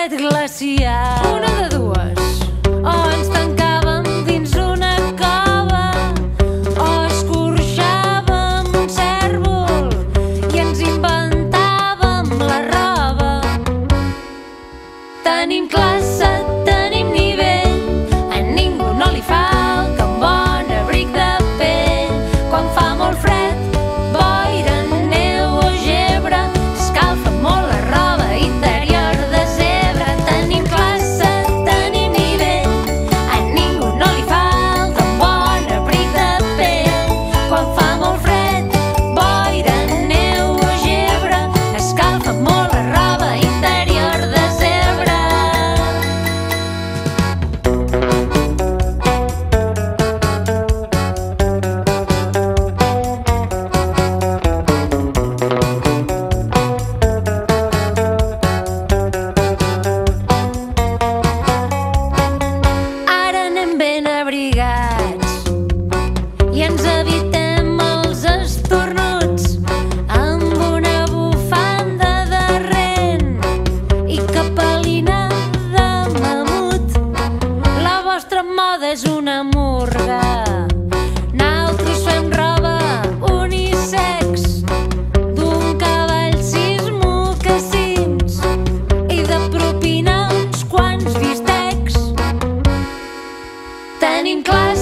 fred glacial. Una de dues. O ens tancàvem dins una cova o escorxàvem un cèrvol i ens inventàvem la roba. Tenim classe in class.